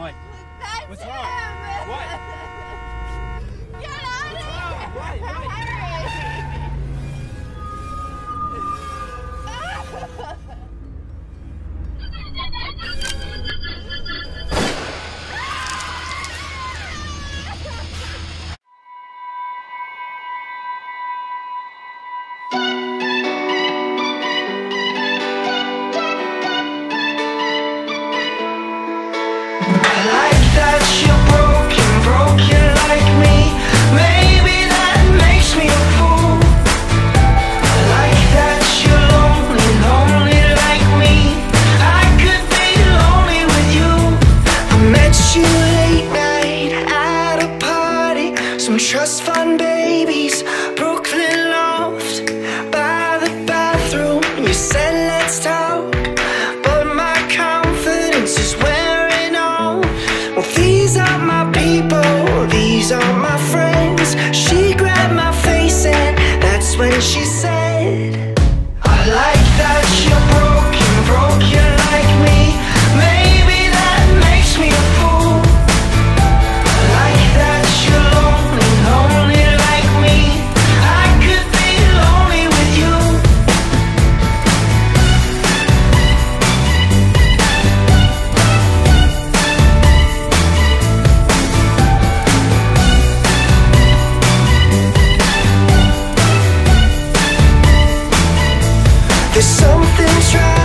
What? That's What's wrong? Him. What? Get out What's of here! What? some trust fund babies. Cause something's right